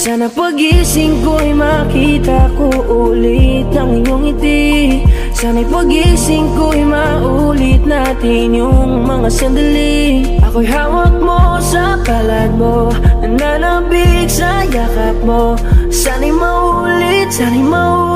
Sana pagising ko'y makita ko ulit ang iyong ngiti. Sana'y pagising ko'y maulit natin yung mga sandali. Ako'y hawak mo sa palad mo Nananabig sa yakap mo. Sana'y maulit, sana'y maulit.